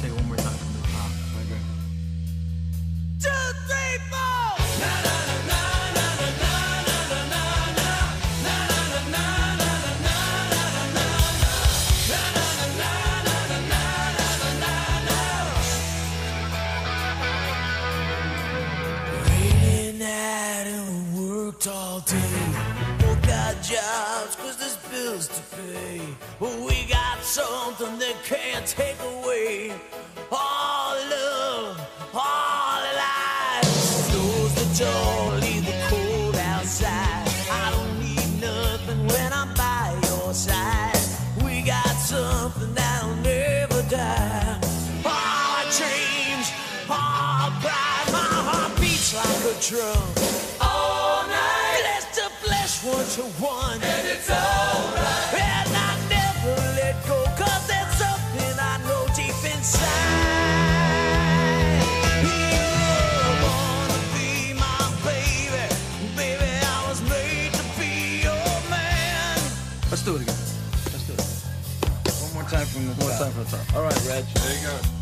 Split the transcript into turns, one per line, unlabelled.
Chegou jobs cause there's bills to pay. But we got something they can't take away. All the love, all the light. Close the door, leave the cold outside. I don't need nothing when I'm by your side. We got something that'll never die. All our dreams, all our pride. My heart beats like a drum what you want. And it's alright. And I never let go, cause that's something I know deep inside. You wanna be my baby. Baby, I was made to be your man.
Let's do it again. Let's do it.
One more time from the
One more time from the top. All right, Reg.
There you go.